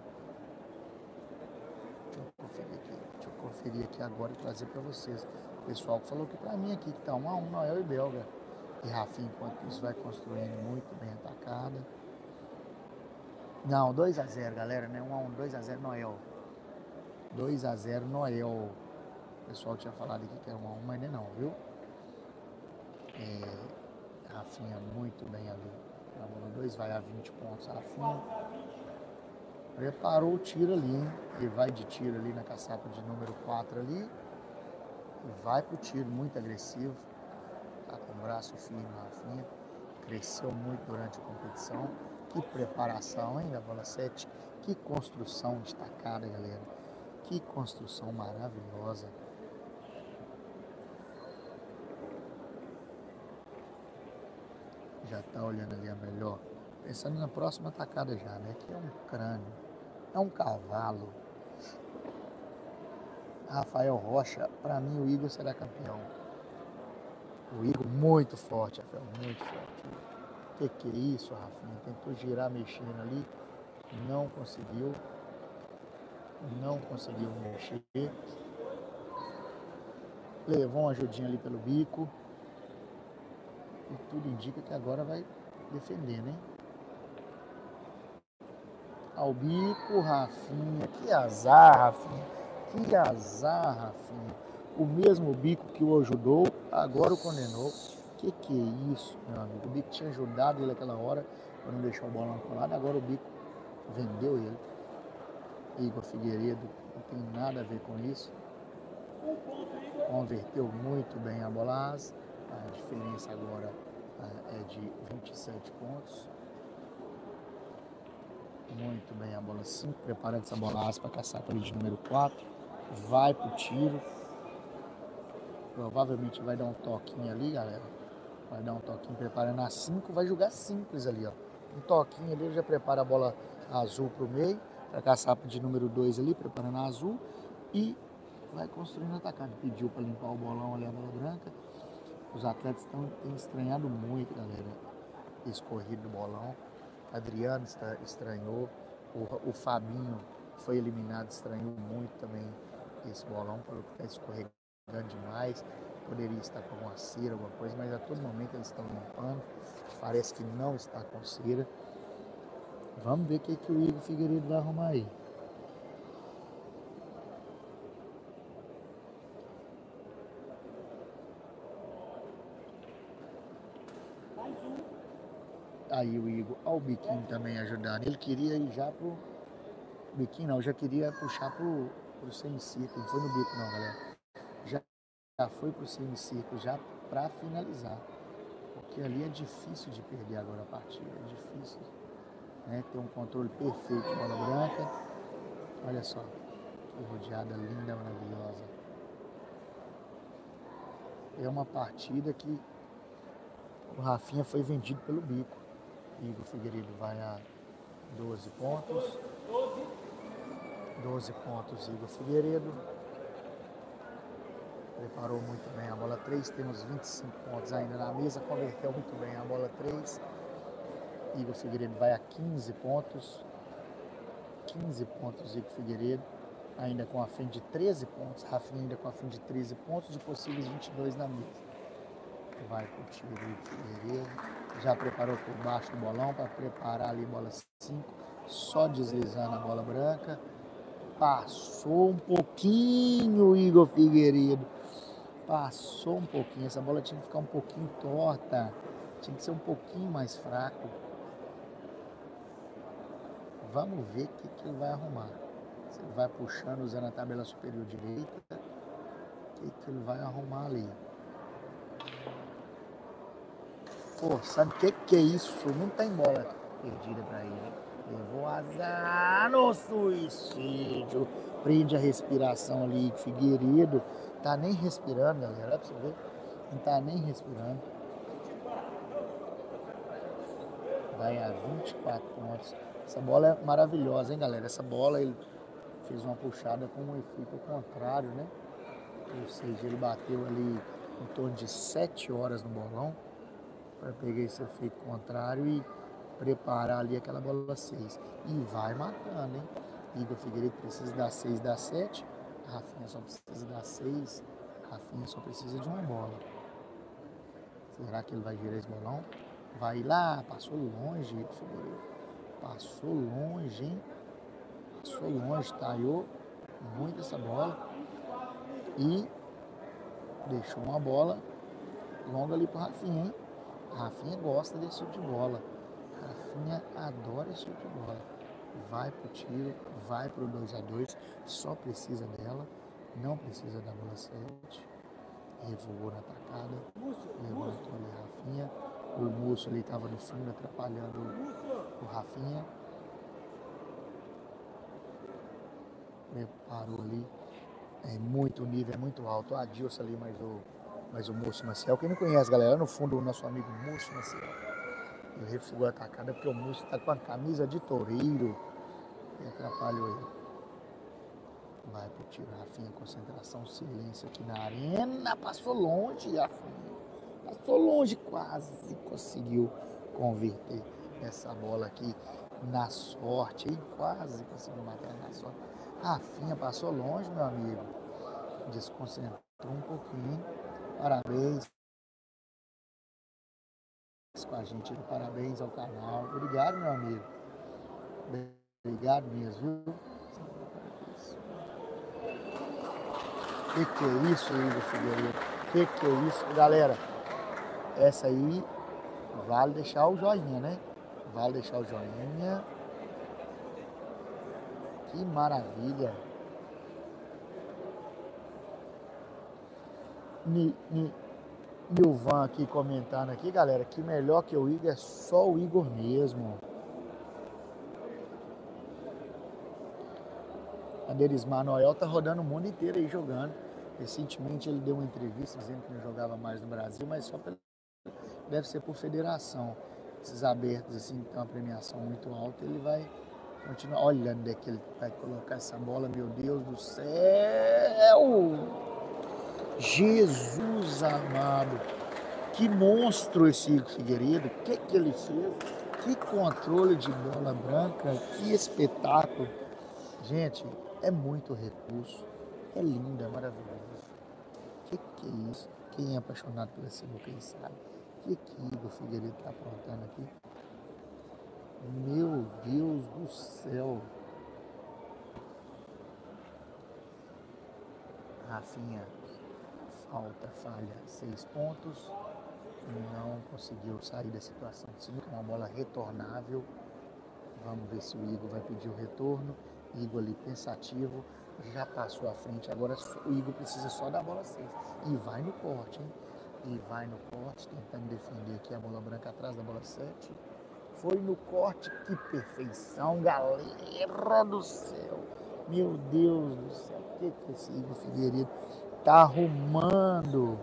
conferir aqui agora e trazer para vocês. O pessoal que falou que para mim aqui que tá 1 a 1 Noel e Belga. E Rafinha, enquanto isso, vai construindo muito bem atacada. Não, 2 a 0 galera, né? 1 a 1 2 a 0 Noel. 2 a 0 Noel. O pessoal tinha falado aqui que era 1 a 1 mas ainda não, viu? É, Rafinha muito bem ali. Na bola 2 vai a 20 pontos. Rafinha Preparou o tiro ali, hein? Ele vai de tiro ali na caçapa de número 4 ali. E vai pro tiro, muito agressivo. Tá com o braço firme Rafinha. Cresceu muito durante a competição. Que preparação, hein, da bola 7. Que construção destacada, galera. Que construção maravilhosa. Já tá olhando ali a melhor. Pensando na próxima atacada já, né? Que é um crânio. É um cavalo. Rafael Rocha, para mim o Igor será campeão. O Igor muito forte, Rafael, muito forte. O que, que é isso, Rafinha? Tentou girar mexendo ali, não conseguiu. Não conseguiu mexer. Levou uma ajudinha ali pelo bico. E tudo indica que agora vai defender, né? ao bico, Rafinha. Que azar, Rafinha. Que azar, Rafinha. O mesmo bico que o ajudou, agora o condenou. Que que é isso, meu amigo? O bico tinha ajudado ele naquela hora para não deixar o bolão colado, agora o bico vendeu ele. Igor Figueiredo não tem nada a ver com isso. Converteu muito bem a bola A diferença agora é de 27 pontos. Muito bem, a bola 5, preparando essa bola para caçar para de número 4. Vai pro tiro. Provavelmente vai dar um toquinho ali, galera. Vai dar um toquinho preparando a 5, vai jogar simples ali, ó. Um toquinho ali, já prepara a bola azul pro meio, para caçar de número 2 ali, preparando a azul. E vai construindo atacado. Pediu para limpar o bolão ali, a bola branca. Os atletas estão têm estranhado muito, galera, esse corrido do bolão. Adriano está, estranhou, o, o Fabinho foi eliminado, estranhou muito também esse bolão, falou que está escorregando demais, poderia estar com alguma cera, alguma coisa, mas a todo momento eles estão limpando, parece que não está com cera. Vamos ver o que, que o Igor Figueiredo vai arrumar aí. Aí o Igor, ó o biquinho também ajudando. Ele queria ir já pro. Biquinho não, já queria puxar pro, pro semicírculo. Não foi no bico não, galera. Já, já foi pro semicírculo, já pra finalizar. Porque ali é difícil de perder agora a partida. É difícil. Né? Ter um controle perfeito de bola branca. Olha só. Que rodeada linda, maravilhosa. É uma partida que o Rafinha foi vendido pelo bico. Igor Figueiredo vai a 12 pontos. 12 pontos Igor Figueiredo. Preparou muito bem a bola 3. Temos 25 pontos ainda na mesa. Converteu muito bem a bola 3. Igor Figueiredo vai a 15 pontos. 15 pontos Igor Figueiredo. Ainda com a frente de 13 pontos. Rafinha ainda com a frente de 13 pontos. De possíveis 22 na mesa. Vai com o Igor Figueiredo já preparou por baixo do bolão para preparar ali bola 5, só deslizando a bola branca. Passou um pouquinho Igor Figueiredo. Passou um pouquinho. Essa bola tinha que ficar um pouquinho torta. Tinha que ser um pouquinho mais fraco. Vamos ver o que, que ele vai arrumar. Se ele vai puxando usando a tabela superior direita. O que, que ele vai arrumar ali? Pô, sabe o que, que é isso? Não tem bola perdida pra ele. Levou azar no suicídio. Prende a respiração ali. Figueiredo tá nem respirando, galera. Olha pra você ver. Não tá nem respirando. Vai a 24 pontos. Essa bola é maravilhosa, hein, galera? Essa bola ele fez uma puxada com um efeito contrário, né? Ou seja, ele bateu ali em torno de 7 horas no bolão para pegar esse efeito contrário e preparar ali aquela bola 6. E vai matando, hein? Igor Figueiredo precisa dar 6, dar 7. Rafinha só precisa dar 6. Rafinha só precisa de uma bola. Será que ele vai girar esse bolão? Vai lá, passou longe, Igor Figueiredo. Passou longe, hein? Passou longe, talhou muito essa bola. E deixou uma bola longa ali pro Rafinha, hein? Rafinha gosta desse tipo de bola. Rafinha adora esse tipo de bola. Vai pro tiro, vai pro 2 a 2 só precisa dela, não precisa da bola 7. Revoou na atacada, levantou ali a Rafinha. O Múcio ali estava no fundo atrapalhando o Rafinha. Preparou ali. É muito nível, é muito alto. O Adilson ali, mas o mas o Múcio Maciel, quem não conhece, galera, no fundo o nosso amigo Múcio Maciel. Ele refugou a atacada porque o Múcio está com a camisa de toureiro e atrapalhou ele. Vai pro tiro, Rafinha, concentração, silêncio aqui na arena. Passou longe, Rafinha. Passou longe, quase conseguiu converter essa bola aqui na sorte. Hein? Quase conseguiu matar na sorte. Rafinha passou longe, meu amigo. Desconcentrou um pouquinho. Parabéns com a gente. Parabéns ao canal. Obrigado, meu amigo. Obrigado mesmo? Que que é isso, Igor Figueiredo? Que que é isso? Galera, essa aí vale deixar o joinha, né? Vale deixar o joinha. Que maravilha. Milvan aqui comentando aqui, galera, que melhor que o Igor é só o Igor mesmo. A Derismar Noel tá rodando o mundo inteiro aí jogando. Recentemente ele deu uma entrevista dizendo que não jogava mais no Brasil, mas só pela... deve ser por federação. Esses abertos assim, que tem uma premiação muito alta, ele vai continuar. Olha onde é que ele vai colocar essa bola, meu Deus do céu! Jesus amado! Que monstro esse Igor Figueiredo! O que, que ele fez? Que controle de bola branca! Que espetáculo! Gente, é muito recurso. É lindo, é maravilhoso. Que que é isso? Quem é apaixonado pela sinuca aí sabe. Que que Igor Figueiredo está aprontando aqui? Meu Deus do céu. Rafinha, falta, falha, seis pontos. Não conseguiu sair da situação uma bola retornável. Vamos ver se o Igor vai pedir o retorno. Igor ali pensativo, já passou à frente. Agora o Igor precisa só da bola 6. E vai no corte, hein? E vai no corte, tentando defender aqui a bola branca atrás da bola 7. Foi no corte, que perfeição, galera do céu. Meu Deus do céu, o que, que esse Igor Figueiredo tá arrumando?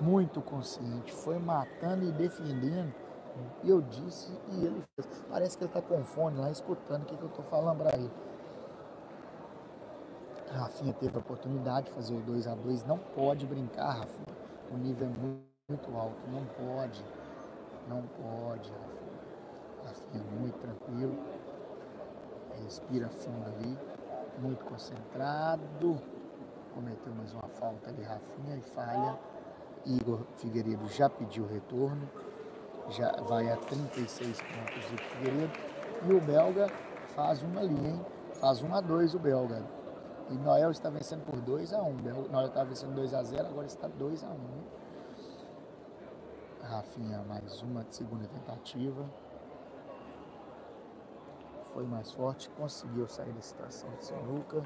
Muito consciente, foi matando e defendendo. Eu disse e ele fez. Parece que ele tá com fone lá, escutando o que, que eu tô falando para ele. Rafinha teve a oportunidade de fazer o 2 a 2 Não pode brincar, Rafinha. O nível é muito alto. Não pode. Não pode, Rafinha. Rafinha muito tranquilo. Respira fundo ali. Muito concentrado. Cometeu mais uma falta ali, Rafinha, e falha. Igor Figueiredo já pediu retorno. Já vai a 36 pontos Igor Figueiredo. E o Belga faz uma ali, hein? Faz 1 a 2 o Belga. E Noel está vencendo por 2 a 1 um. Noel estava vencendo 2 a 0 agora está 2 a 1 um. Rafinha, mais uma segunda tentativa. Foi mais forte, conseguiu sair da situação de sinuca.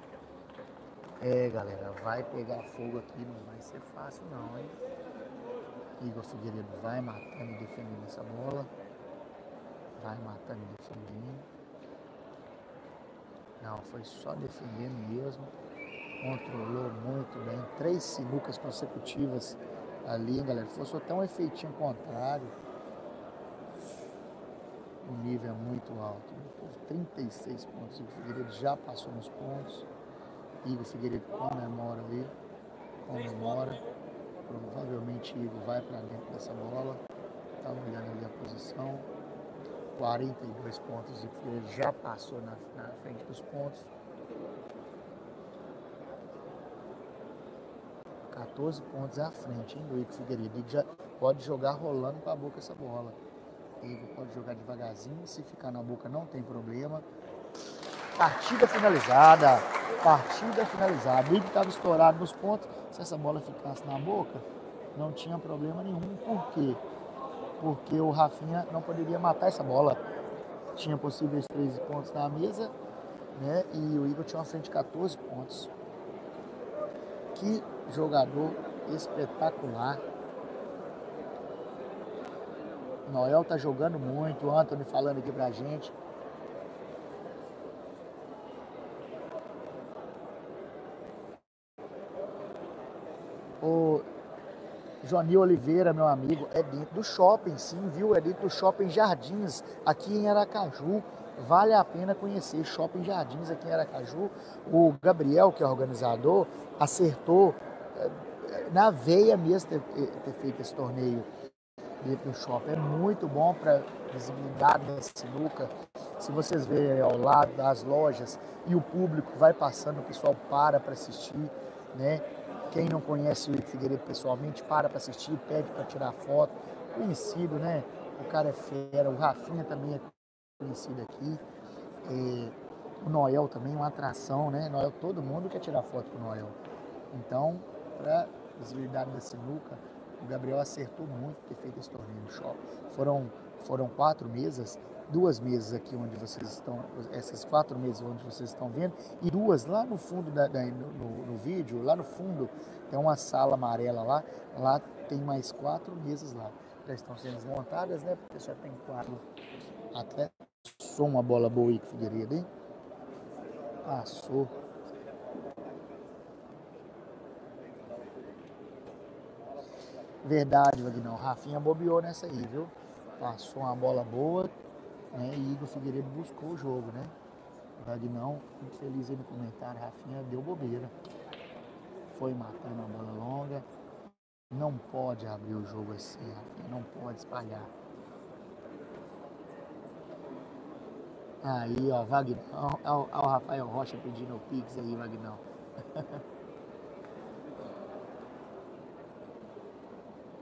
É, galera, vai pegar fogo aqui, não vai ser fácil não, hein? Igor Figueiredo vai matando e defendendo essa bola. Vai matando e defendendo. Não, foi só defendendo mesmo. Controlou muito bem. Três sinucas consecutivas ali, galera. Fosse até um efeitinho contrário. O nível é muito alto. 36 pontos. Igor Figueiredo já passou nos pontos. Igor Figueiredo comemora ali. Comemora. Provavelmente Igor vai para dentro dessa bola. Tá olhando ali a posição. 42 pontos e ele já passou na, na frente dos pontos. 14 pontos à frente, hein, do Igor Figueiredo. Ele já pode jogar rolando com a boca essa bola. Igor pode jogar devagarzinho, se ficar na boca não tem problema. Partida finalizada. Partida finalizada. O Igor estava estourado nos pontos. Se essa bola ficasse na boca, não tinha problema nenhum. Por quê? porque o Rafinha não poderia matar essa bola. Tinha possíveis 13 pontos na mesa, né? E o Igor tinha uma frente de 14 pontos. Que jogador espetacular. Noel tá jogando muito, o Anthony falando aqui pra gente. O Johnny Oliveira, meu amigo, é dentro do shopping, sim, viu? É dentro do shopping Jardins, aqui em Aracaju. Vale a pena conhecer Shopping Jardins aqui em Aracaju. O Gabriel, que é organizador, acertou eh, na veia mesmo ter, ter feito esse torneio dentro do shopping. É muito bom para visibilidade da sinuca. Se vocês verem ao lado das lojas e o público vai passando, o pessoal para para assistir, né? Quem não conhece o Ico Figueiredo pessoalmente, para para assistir, pede para tirar foto. Conhecido, né? O cara é fera. O Rafinha também é conhecido aqui. É, o Noel também, uma atração, né? Noel, todo mundo quer tirar foto com o Noel. Então, para visibilidade da sinuca, o Gabriel acertou muito ter feito esse torneio no shopping. Foram, foram quatro mesas duas mesas aqui onde vocês estão, essas quatro mesas onde vocês estão vendo, e duas lá no fundo da, da no, no, vídeo, lá no fundo tem uma sala amarela lá, lá tem mais quatro mesas lá. Já estão sendo desmontadas, né? Porque só tem quatro atletas. Só uma bola boa aí Figueiredo, hein? Passou. Verdade, Vagnão. Rafinha bobeou nessa aí, viu? Passou uma bola boa, né? E Igor Figueiredo buscou o jogo, né? Vagnão, muito feliz aí no comentário. Rafinha deu bobeira. Foi matando a bola longa. Não pode abrir o jogo assim, Rafinha. Não pode espalhar. Aí, ó, Vagnão. Ó, ó, o Rafael Rocha pedindo o Pix aí, Vagnão.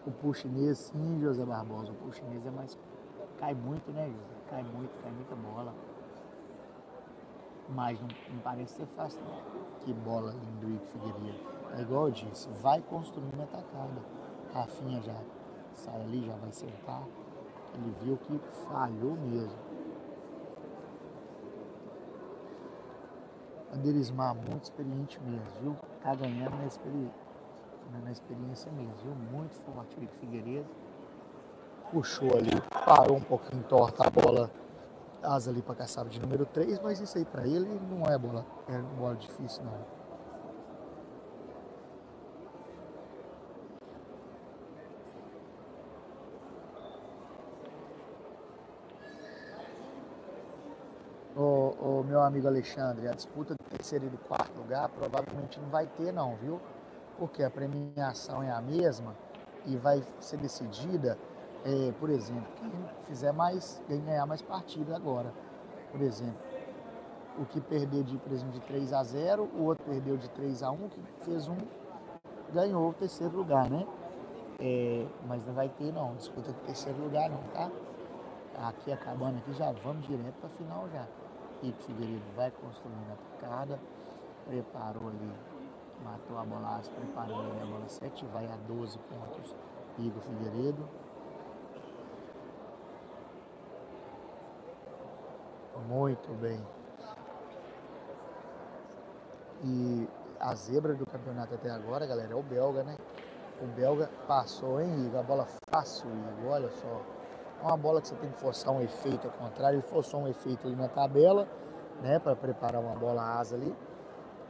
o puxinês, sim, José Barbosa. O puxinês é mais. Cai muito, né, José? Cai muito, cai muita bola. Mas não, não parece ser fácil, não. Que bola Ico Figueiredo. É igual eu disse, vai construindo a atacada. Rafinha já sai ali, já vai sentar. Ele viu que falhou mesmo. Anderismar, muito experiente mesmo, viu? Tá ganhando na experiência na experiência mesmo, viu? Muito forte o Figueiredo. Puxou ali, parou um pouquinho torta a bola, asa ali para caçaba de número 3, mas isso aí para ele não é bola, é bola difícil não. Ô, ô, meu amigo Alexandre, a disputa do terceiro e do quarto lugar provavelmente não vai ter não, viu? porque a premiação é a mesma e vai ser decidida, é, por exemplo, quem fizer mais, ganhar mais partidas agora. Por exemplo, o que perdeu de, por exemplo, de 3 a 0, o outro perdeu de 3 a 1, que fez um, ganhou o terceiro lugar, né? É, mas não vai ter não, disputa de terceiro lugar não, tá? Aqui acabando aqui, já vamos direto para a final já. E Figueiredo vai construindo a tacada, preparou ali matou a bola preparando a bola 7, vai a 12 pontos. Igor Figueiredo. Muito bem. E a zebra do campeonato até agora, galera, é o belga, né? O belga passou, hein, Igor? A bola fácil, Igor, olha só. É uma bola que você tem que forçar um efeito ao contrário. Ele forçou um efeito ali na tabela, né? Para preparar uma bola asa ali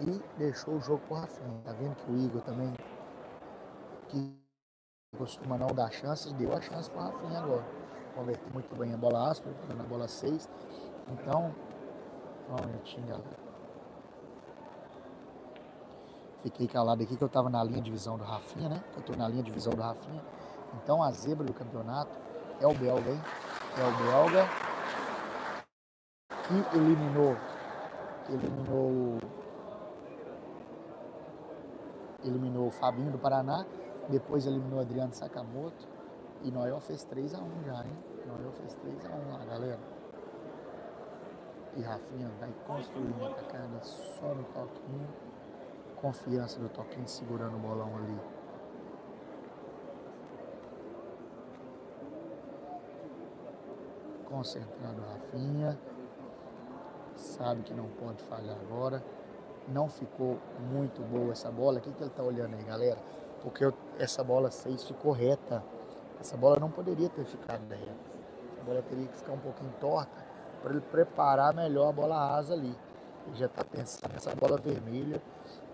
e deixou o jogo pro Rafinha. Tá vendo que o Igor também, que costuma não dar chances, deu a chance pro Rafinha agora. Converteu muito bem a bola áspera, na bola 6. Então, um minutinho, galera. Fiquei calado aqui que eu tava na linha de visão do Rafinha, né? Eu tô na linha de visão do Rafinha. Então a zebra do campeonato é o belga, hein? É o belga que eliminou eliminou eliminou o Fabinho do Paraná, depois eliminou o Adriano Sakamoto e Noel fez 3x1 já, hein? Noel fez 3x1 lá, galera. E Rafinha vai construindo a tacada só no toquinho. Confiança do toquinho segurando o bolão ali. Concentrado Rafinha. Sabe que não pode falhar agora não ficou muito boa essa bola. O que, que ele está olhando aí, galera? Porque eu, essa bola 6 ficou reta. Essa bola não poderia ter ficado reta. Essa bola teria que ficar um pouquinho torta para ele preparar melhor a bola asa ali. Ele já está pensando nessa bola vermelha.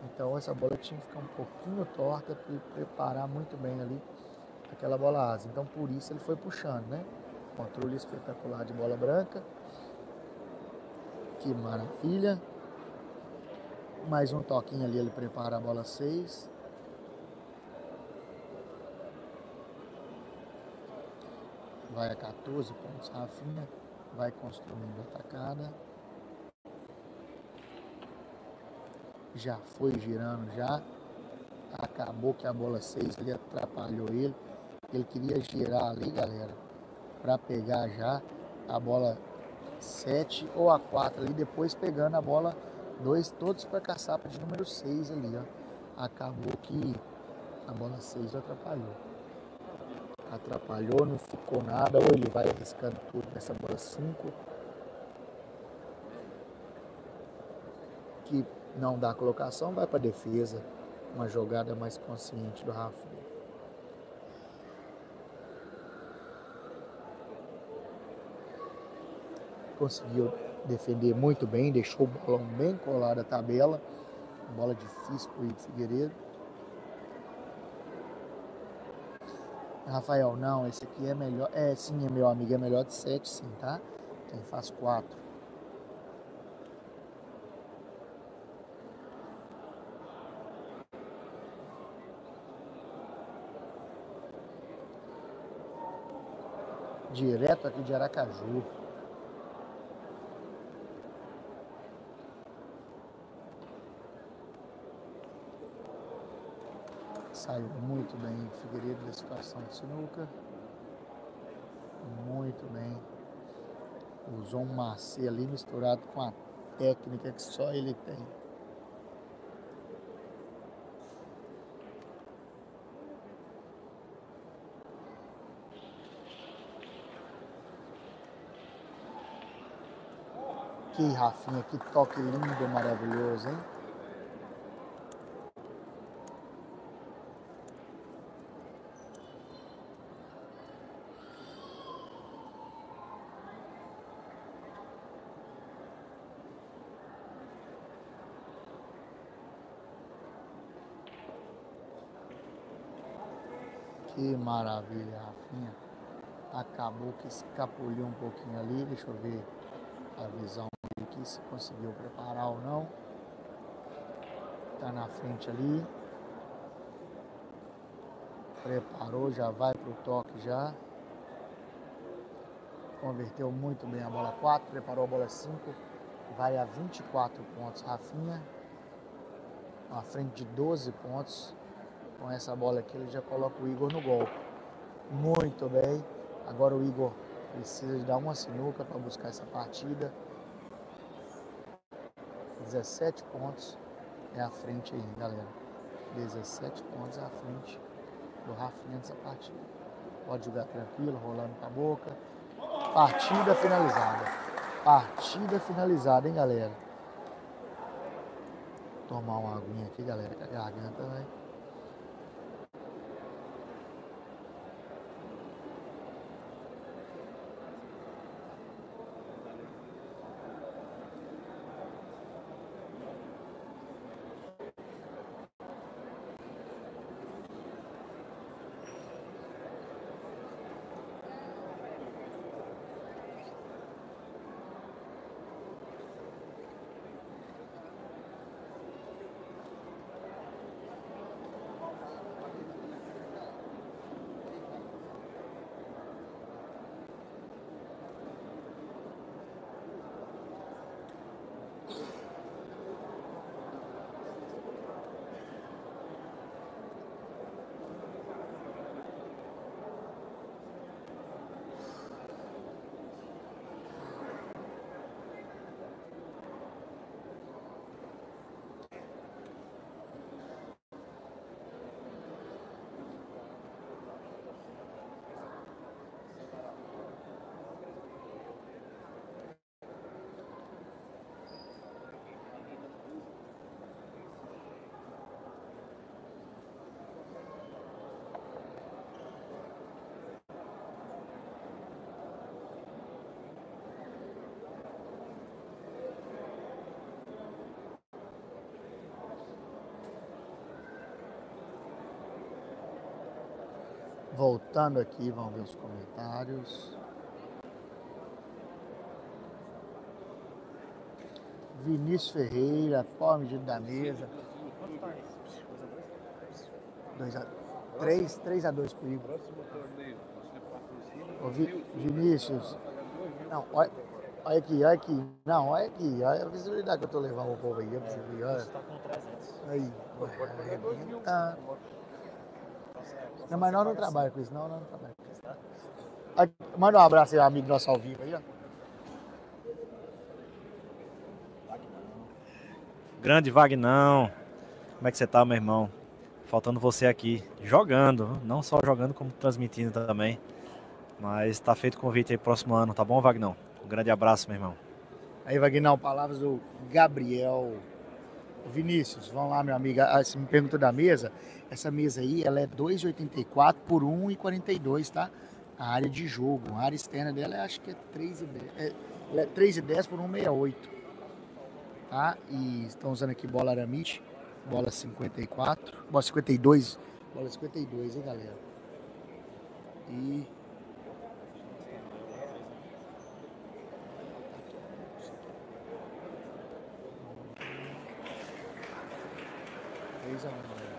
Então essa bola tinha que ficar um pouquinho torta para ele preparar muito bem ali aquela bola asa. Então por isso ele foi puxando, né? Controle espetacular de bola branca. Que maravilha. Mais um toquinho ali, ele prepara a bola 6. Vai a 14 pontos, Rafinha. Vai construindo a tacada. Já foi girando já. Acabou que a bola 6 ali atrapalhou ele. Ele queria girar ali, galera, para pegar já a bola 7 ou a 4 ali, depois pegando a bola Dois todos para caçapa de número 6 ali, ó. Acabou que a bola 6 atrapalhou atrapalhou, não ficou nada, ou ele vai arriscando tudo nessa bola 5. Que não dá colocação, vai para defesa. Uma jogada mais consciente do Rafinha. Conseguiu defender muito bem, deixou o balão bem colado à tabela. Bola difícil para o Figueiredo. Rafael, não, esse aqui é melhor. É, sim, é meu amigo, é melhor de 7, sim, tá? Quem faz 4. Direto aqui de Aracaju. Saiu muito bem Figueiredo da situação de sinuca. Muito bem. Usou um macê ali misturado com a técnica que só ele tem. Que Rafinha, que toque lindo, maravilhoso, hein? Que maravilha, Rafinha. Acabou que escapuliu um pouquinho ali. Deixa eu ver a visão aqui, se conseguiu preparar ou não. Tá na frente ali. Preparou, já vai pro toque já. Converteu muito bem a bola 4, preparou a bola 5. Vai a 24 pontos, Rafinha. À frente de 12 pontos com essa bola aqui, ele já coloca o Igor no gol. Muito bem. Agora o Igor precisa de dar uma sinuca para buscar essa partida. 17 pontos é a frente aí, galera. 17 pontos é a frente do Rafinha dessa partida. Pode jogar tranquilo, rolando com a boca. Partida finalizada. Partida finalizada, hein, galera? Tomar uma aguinha aqui, galera, que a garganta vai. Voltando aqui, vamos ver os comentários. Vinícius Ferreira, qual a medida da mesa? 2 a 3, 3 a 2 pro Igor. Ô, Vi, Vinícius, não, olha, olha aqui, olha aqui. Não, olha aqui, olha a visibilidade que eu tô levando o povo aí. Olha. Aí, arrebenta. Não, mas nós não trabalhamos com isso, não, nós não trabalhamos com isso. Tá? Manda um abraço aí, amigo nosso ao vivo aí, ó. Grande Vagnão, como é que você tá, meu irmão? Faltando você aqui, jogando, não só jogando, como transmitindo também. Mas tá feito o convite aí próximo ano, tá bom, Vagnão? Um grande abraço, meu irmão. Aí, Vagnão, palavras do Gabriel Vinícius, vamos lá, meu amigo. Ah, você me pergunta da mesa. Essa mesa aí, ela é 2,84 por 1,42, tá? A área de jogo. A área externa dela, acho que é 3,10. É 3 e 10 por 168. Tá? E estão usando aqui bola aramite, bola 54, bola 52, bola 52, hein, galera? E Três um, galera.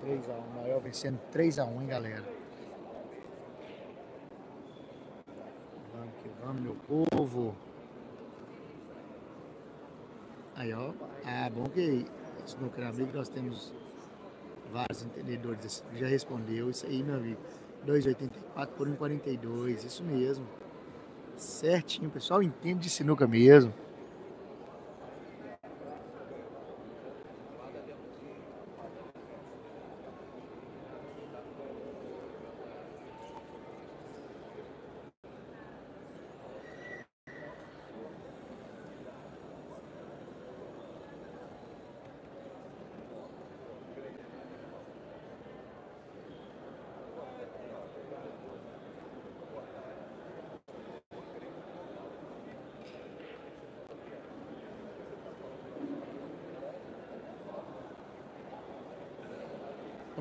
Três a um, Noel vencendo 3 a 1 hein, galera? Vamos que vamos, meu povo. Aí, ó. Ah, bom que Snooker Amigo nós temos vários entendedores. Já respondeu isso aí, meu amigo. 2,84 por 1,42. Isso mesmo. Certinho, o pessoal entende de sinuca mesmo.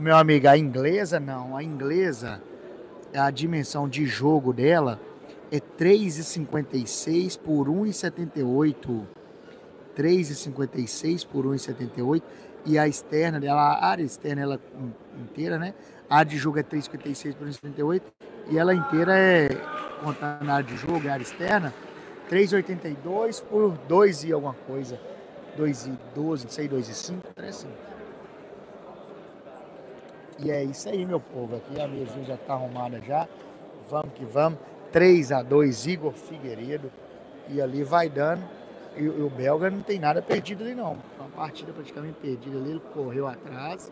Meu amigo, a inglesa não, a inglesa, a dimensão de jogo dela é 3,56 por 1,78. 3,56 por 1,78 e a externa dela, a área externa ela inteira, né? A área de jogo é 3,56 por 1,78 e ela inteira é contando a área de jogo, a área externa, 3,82 por 2 e alguma coisa. 2,12, não sei, 2,5, parece assim. E é isso aí, meu povo. Aqui a mesinha já tá arrumada já. Vamos que vamos. 3 a 2 Igor Figueiredo. E ali vai dando. E, o belga não tem nada perdido ali não. Uma partida praticamente perdida ali. Ele correu atrás.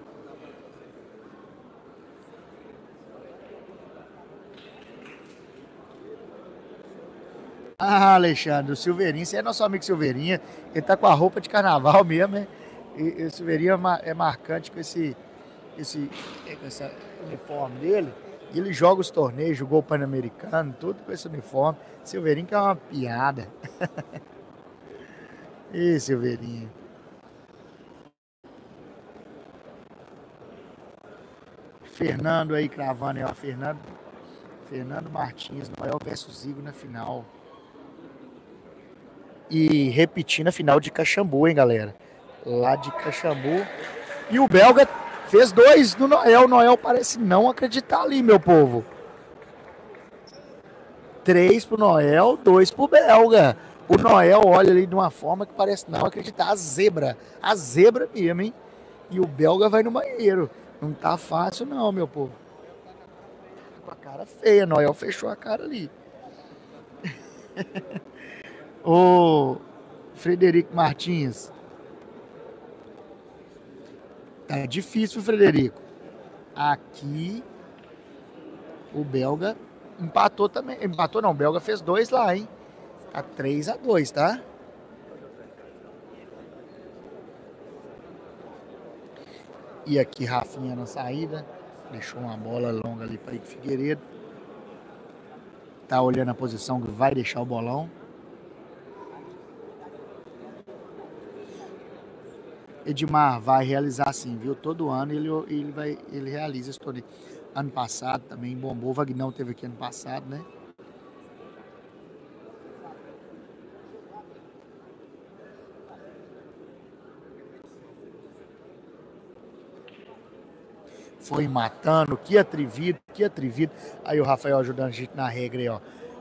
Ah, Alexandre, o Silveirinho, você é nosso amigo Silveirinha. Ele tá com a roupa de carnaval mesmo, né? E, e o Silveirinho é, é marcante com esse esse, esse uniforme dele. Ele joga os torneios, jogou o Pan-Americano, tudo com esse uniforme. Silveirinho que é uma piada. Ih, Silveirinho. Fernando aí cravando aí, ó. Fernando, Fernando Martins, Noel versus Igor na final. E repetindo a final de Caxambu, hein, galera? Lá de Caxambu. E o belga Fez dois no Noel. O Noel parece não acreditar ali, meu povo. Três pro Noel, dois pro Belga. O Noel olha ali de uma forma que parece não acreditar. A zebra. A zebra mesmo, hein? E o Belga vai no banheiro. Não tá fácil, não, meu povo. Com a cara feia. Noel fechou a cara ali. o Frederico Martins. Tá difícil, Frederico. Aqui o belga empatou também. Empatou não, o belga fez dois lá, hein? Tá 3 a 2 tá? E aqui Rafinha na saída. Deixou uma bola longa ali para Figueiredo. Tá olhando a posição que vai deixar o bolão. Edmar vai realizar sim, viu? Todo ano ele, ele, vai, ele realiza esse torneio. Ano passado também bombou, o Vagnão teve aqui ano passado, né? Foi matando, que atrevido, que atrevido. Aí o Rafael ajudando a gente na regra aí, ó.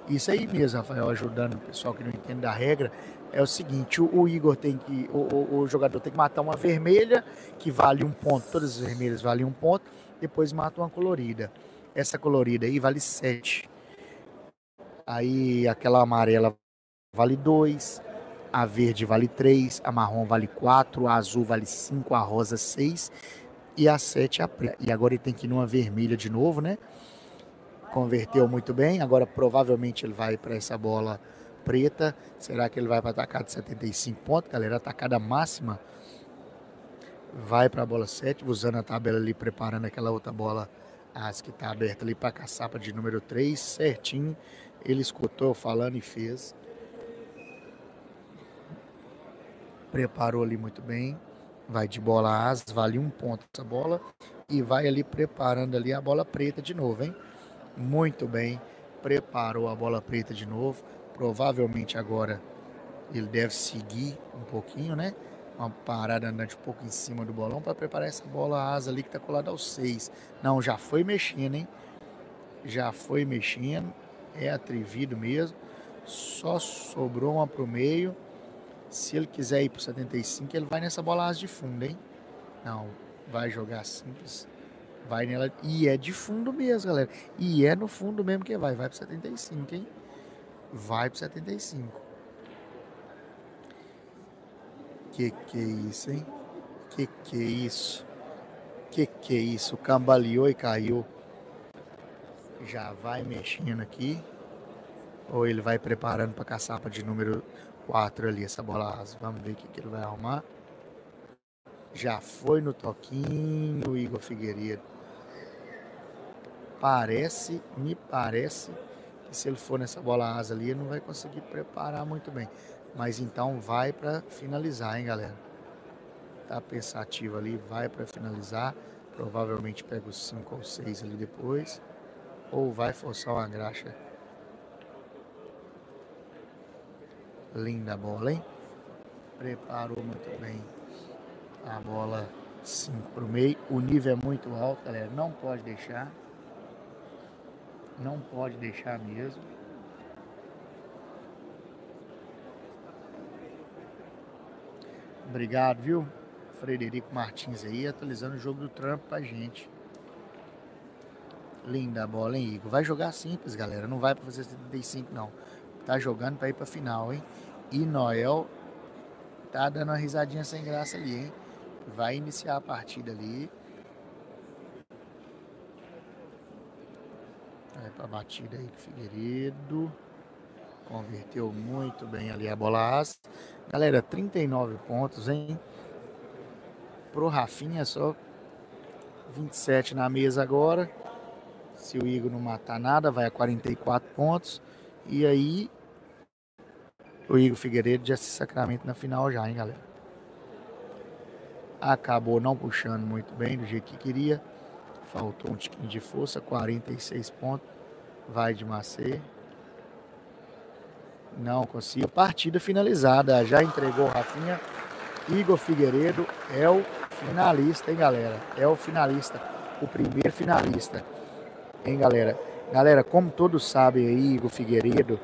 Isso aí mesmo, Rafael, ajudando o pessoal que não entende da regra é o seguinte, o, Igor tem que, o, o, o, jogador tem que matar uma vermelha, que vale um ponto, todas as vermelhas valem um ponto, depois mata uma colorida. Essa colorida aí vale sete. Aí aquela amarela vale dois, a verde vale três, a marrom vale quatro, a azul vale cinco, a rosa seis e a sete a preta. E agora ele tem que ir numa vermelha de novo, né? Converteu muito bem, agora provavelmente ele vai para essa bola preta. Será que ele vai para atacar de 75 pontos, galera? Atacada máxima vai para a bola 7, usando a tabela ali, preparando aquela outra bola As que tá aberta ali para caçapa de número 3, certinho. Ele escutou falando e fez. Preparou ali muito bem. Vai de bola asa, vale um ponto essa bola. E vai ali preparando ali a bola preta de novo, hein? Muito bem. Preparou a bola preta de novo. Provavelmente agora ele deve seguir um pouquinho, né? Uma parada andante um pouco em cima do bolão para preparar essa bola asa ali que tá colada ao 6. Não, já foi mexendo, hein? Já foi mexendo. É atrevido mesmo. Só sobrou uma pro meio. Se ele quiser ir pro 75, ele vai nessa bola asa de fundo, hein? Não, vai jogar simples. Vai nela. E é de fundo mesmo, galera. E é no fundo mesmo que vai. Vai pro 75, hein? Vai pro 75. Que que é isso, hein? Que que é isso? Que que é isso? Cambaleou e caiu. Já vai mexendo aqui. Ou ele vai preparando para caçapa de número 4 ali, essa bola asa. Vamos ver o que, que ele vai arrumar. Já foi no toquinho, Igor Figueiredo. Parece, me parece que se ele for nessa bola asa ali, ele não vai conseguir preparar muito bem. Mas então vai para finalizar, hein, galera? Tá pensativo ali, vai para finalizar. Provavelmente pega os 5 ou 6 ali depois. Ou vai forçar uma graxa. Linda bola, hein? Preparou muito bem a bola 5 para o meio. O nível é muito alto, galera. Não pode deixar. Não pode deixar mesmo. Obrigado, viu? Frederico Martins aí, atualizando o jogo do Trump pra gente. Linda a bola, hein, Igor? Vai jogar simples, galera. Não vai pra fazer 75, não. Tá jogando pra ir pra final, hein? E Noel tá dando uma risadinha sem graça ali, hein? Vai iniciar a partida ali. Vai pra batida aí do Figueiredo. Converteu muito bem ali a bola. Galera, 39 pontos, hein? Pro Rafinha só 27 na mesa agora. Se o Igor não matar nada, vai a 44 pontos. E aí o Igor Figueiredo já se sacramenta na final já, hein, galera? Acabou não puxando muito bem do jeito que queria. Faltou um tiquinho de força, 46 pontos. Vai de Macê. Não consigo. Partida finalizada. Já entregou o Rafinha. Igor Figueiredo é o finalista, hein, galera? É o finalista. O primeiro finalista. Hein, galera? Galera, como todos sabem aí, Igor Figueiredo